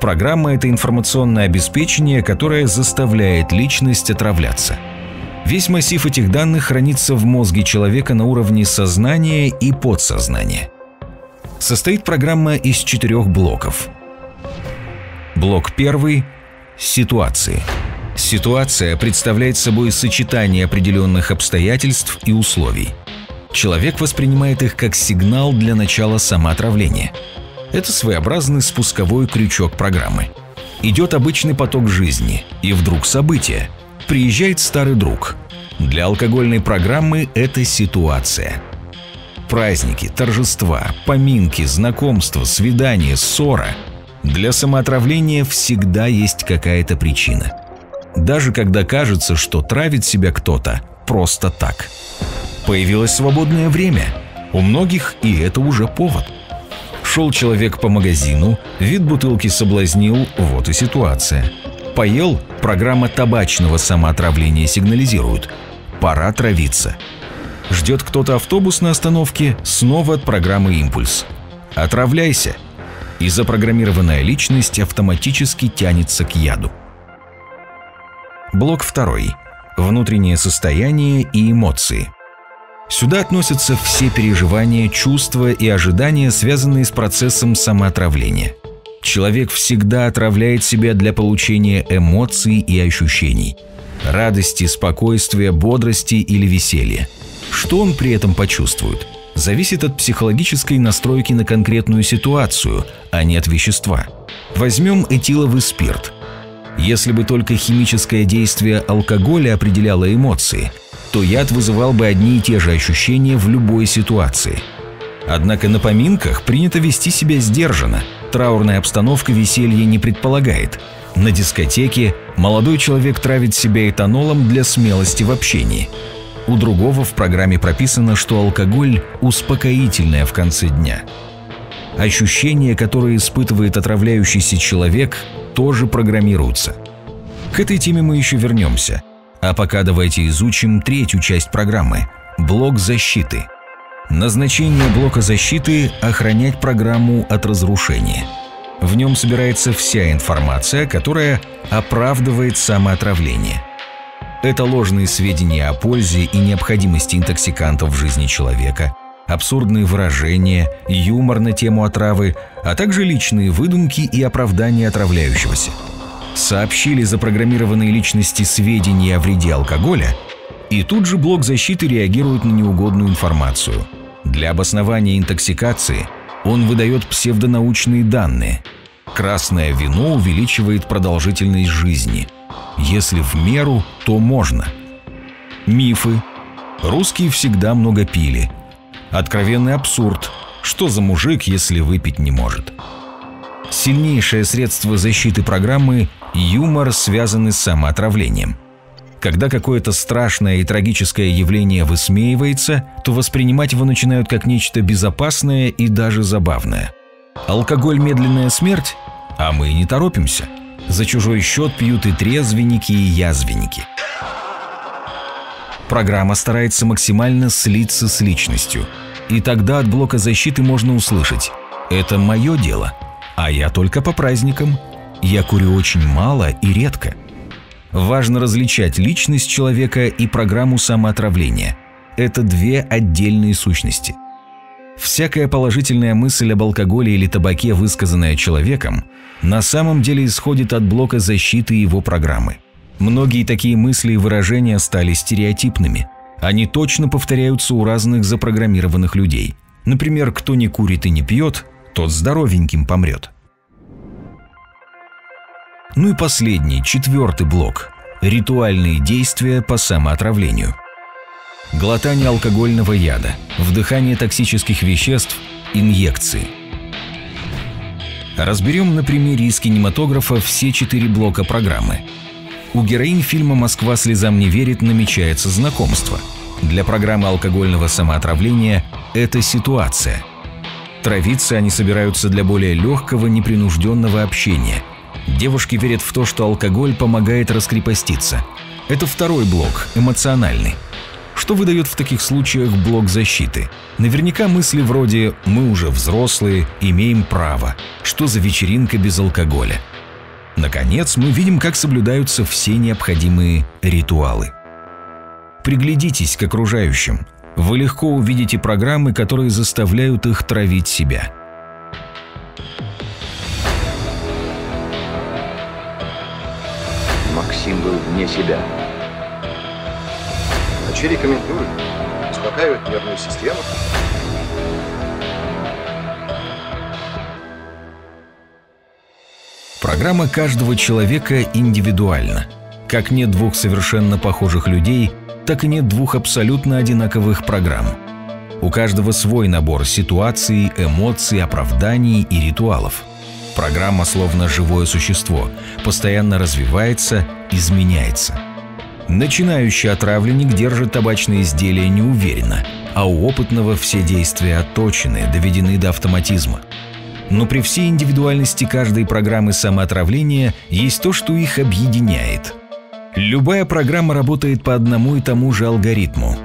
Программа – это информационное обеспечение, которое заставляет личность отравляться. Весь массив этих данных хранится в мозге человека на уровне сознания и подсознания. Состоит программа из четырех блоков. Блок первый – ситуации. Ситуация представляет собой сочетание определенных обстоятельств и условий. Человек воспринимает их как сигнал для начала самоотравления – это своеобразный спусковой крючок программы. Идет обычный поток жизни, и вдруг событие. Приезжает старый друг. Для алкогольной программы это ситуация. Праздники, торжества, поминки, знакомства, свидания, ссора. Для самоотравления всегда есть какая-то причина. Даже когда кажется, что травит себя кто-то просто так. Появилось свободное время. У многих и это уже повод – Шел человек по магазину, вид бутылки соблазнил, вот и ситуация. Поел, программа табачного самоотравления сигнализирует. Пора травиться. Ждет кто-то автобус на остановке, снова от программы «Импульс». Отравляйся. И запрограммированная личность автоматически тянется к яду. Блок второй. Внутреннее состояние и эмоции – Сюда относятся все переживания, чувства и ожидания, связанные с процессом самоотравления. Человек всегда отравляет себя для получения эмоций и ощущений. Радости, спокойствия, бодрости или веселья. Что он при этом почувствует, зависит от психологической настройки на конкретную ситуацию, а не от вещества. Возьмем этиловый спирт. Если бы только химическое действие алкоголя определяло эмоции – то яд вызывал бы одни и те же ощущения в любой ситуации. Однако на поминках принято вести себя сдержанно, траурная обстановка веселья не предполагает. На дискотеке молодой человек травит себя этанолом для смелости в общении. У другого в программе прописано, что алкоголь – успокоительное в конце дня. Ощущения, которые испытывает отравляющийся человек, тоже программируются. К этой теме мы еще вернемся – а пока давайте изучим третью часть программы – блок защиты. Назначение блока защиты – охранять программу от разрушения. В нем собирается вся информация, которая оправдывает самоотравление. Это ложные сведения о пользе и необходимости интоксикантов в жизни человека, абсурдные выражения, юмор на тему отравы, а также личные выдумки и оправдания отравляющегося – сообщили запрограммированные личности сведения о вреде алкоголя, и тут же блок защиты реагирует на неугодную информацию. Для обоснования интоксикации он выдает псевдонаучные данные. Красное вино увеличивает продолжительность жизни. Если в меру, то можно. Мифы. Русские всегда много пили. Откровенный абсурд. Что за мужик, если выпить не может? Сильнейшее средство защиты программы Юмор, связанный с самоотравлением. Когда какое-то страшное и трагическое явление высмеивается, то воспринимать его начинают как нечто безопасное и даже забавное. Алкоголь – медленная смерть? А мы не торопимся. За чужой счет пьют и трезвенники, и язвенники. Программа старается максимально слиться с личностью. И тогда от блока защиты можно услышать «Это мое дело, а я только по праздникам, я курю очень мало и редко. Важно различать личность человека и программу самоотравления. Это две отдельные сущности. Всякая положительная мысль об алкоголе или табаке, высказанная человеком, на самом деле исходит от блока защиты его программы. Многие такие мысли и выражения стали стереотипными. Они точно повторяются у разных запрограммированных людей. Например, кто не курит и не пьет, тот здоровеньким помрет. Ну и последний, четвертый блок – ритуальные действия по самоотравлению. Глотание алкогольного яда, вдыхание токсических веществ, инъекции. Разберем на примере из кинематографа все четыре блока программы. У героинь фильма «Москва слезам не верит» намечается знакомство. Для программы алкогольного самоотравления это ситуация. Травиться они собираются для более легкого, непринужденного общения – Девушки верят в то, что алкоголь помогает раскрепоститься. Это второй блок, эмоциональный. Что выдает в таких случаях блок защиты? Наверняка мысли вроде «мы уже взрослые, имеем право», «что за вечеринка без алкоголя?». Наконец, мы видим, как соблюдаются все необходимые ритуалы. Приглядитесь к окружающим. Вы легко увидите программы, которые заставляют их травить себя. Максим был вне себя. Врачи рекомендуют, успокаивают нервную систему. Программа каждого человека индивидуальна. Как нет двух совершенно похожих людей, так и нет двух абсолютно одинаковых программ. У каждого свой набор ситуаций, эмоций, оправданий и ритуалов. Программа словно живое существо, постоянно развивается, изменяется. Начинающий отравленник держит табачные изделия неуверенно, а у опытного все действия отточены, доведены до автоматизма. Но при всей индивидуальности каждой программы самоотравления есть то, что их объединяет. Любая программа работает по одному и тому же алгоритму.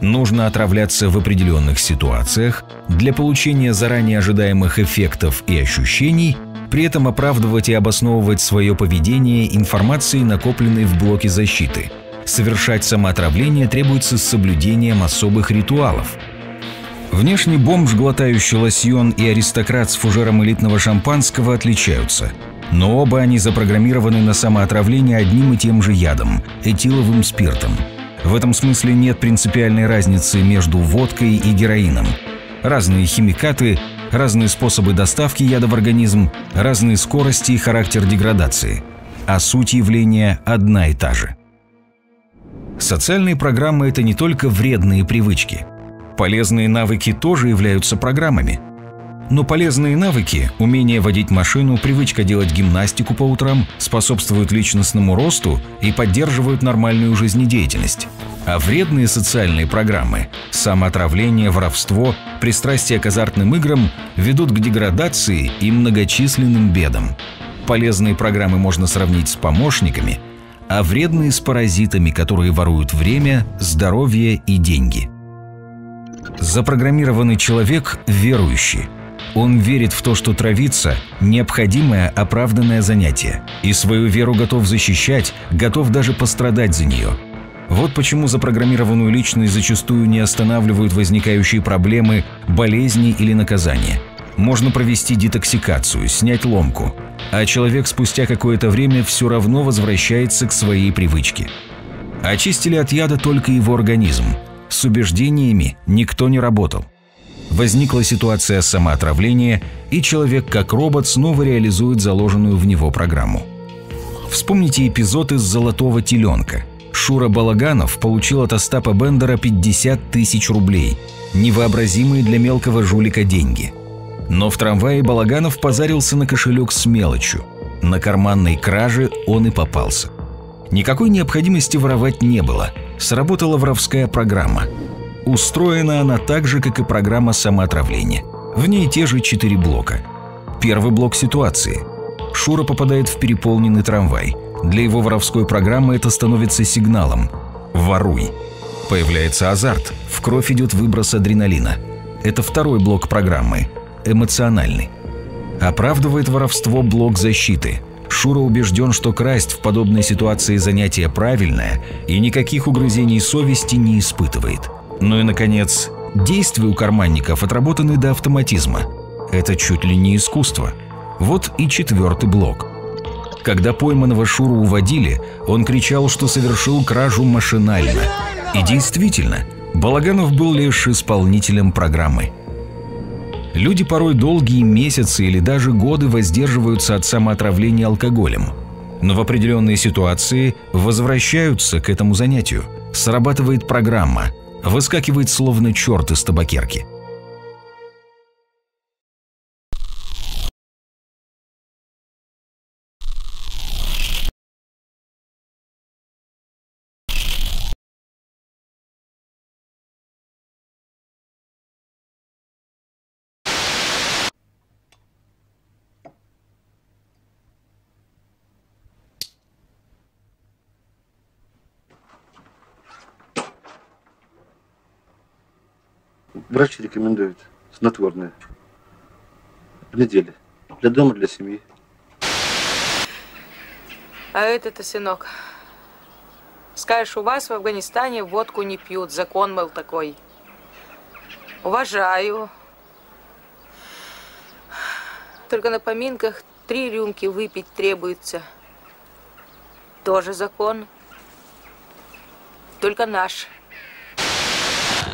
Нужно отравляться в определенных ситуациях для получения заранее ожидаемых эффектов и ощущений, при этом оправдывать и обосновывать свое поведение информацией, накопленной в блоке защиты. Совершать самоотравление требуется с соблюдением особых ритуалов – Внешний бомж, глотающий лосьон, и аристократ с фужером элитного шампанского отличаются. Но оба они запрограммированы на самоотравление одним и тем же ядом – этиловым спиртом. В этом смысле нет принципиальной разницы между водкой и героином. Разные химикаты, разные способы доставки яда в организм, разные скорости и характер деградации. А суть явления одна и та же. Социальные программы – это не только вредные привычки – Полезные навыки тоже являются программами. Но полезные навыки, умение водить машину, привычка делать гимнастику по утрам, способствуют личностному росту и поддерживают нормальную жизнедеятельность. А вредные социальные программы – самоотравление, воровство, пристрастие к азартным играм – ведут к деградации и многочисленным бедам. Полезные программы можно сравнить с помощниками, а вредные – с паразитами, которые воруют время, здоровье и деньги – Запрограммированный человек верующий. Он верит в то, что травиться – необходимое оправданное занятие, и свою веру готов защищать, готов даже пострадать за нее. Вот почему запрограммированную личность зачастую не останавливают возникающие проблемы, болезни или наказания. Можно провести детоксикацию, снять ломку, а человек спустя какое-то время все равно возвращается к своей привычке. Очистили от яда только его организм – с убеждениями никто не работал. Возникла ситуация самоотравления, и человек как робот снова реализует заложенную в него программу. Вспомните эпизод из «Золотого теленка». Шура Балаганов получил от Остапа Бендера 50 тысяч рублей. Невообразимые для мелкого жулика деньги. Но в трамвае Балаганов позарился на кошелек с мелочью. На карманной краже он и попался. Никакой необходимости воровать не было – сработала воровская программа. Устроена она так же, как и программа самоотравления. В ней те же четыре блока. Первый блок ситуации. Шура попадает в переполненный трамвай. Для его воровской программы это становится сигналом «Воруй». Появляется азарт, в кровь идет выброс адреналина. Это второй блок программы – эмоциональный. Оправдывает воровство блок защиты – Шура убежден, что красть в подобной ситуации занятие правильное и никаких угрызений совести не испытывает. Ну и, наконец, действия у карманников отработаны до автоматизма. Это чуть ли не искусство. Вот и четвертый блок. Когда пойманного Шуру уводили, он кричал, что совершил кражу машинально. И действительно, Балаганов был лишь исполнителем программы – Люди порой долгие месяцы или даже годы воздерживаются от самоотравления алкоголем, но в определенные ситуации возвращаются к этому занятию. Срабатывает программа, выскакивает словно черт из табакерки – Врач рекомендует снотворное. В неделю. Для дома, для семьи. А это-то, сынок, скажешь, у вас в Афганистане водку не пьют, закон был такой. Уважаю. Только на поминках три рюмки выпить требуется. Тоже закон. Только наш.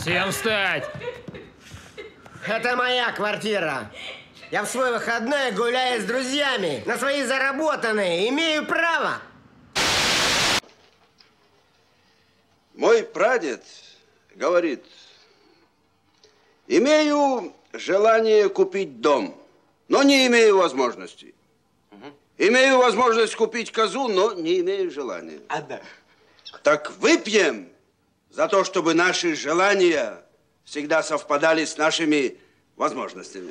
Всем встать! Это моя квартира. Я в свой выходной гуляю с друзьями. На свои заработанные. Имею право. Мой прадед говорит, имею желание купить дом, но не имею возможности. Имею возможность купить козу, но не имею желания. А да. Так выпьем за то, чтобы наши желания всегда совпадали с нашими возможностями.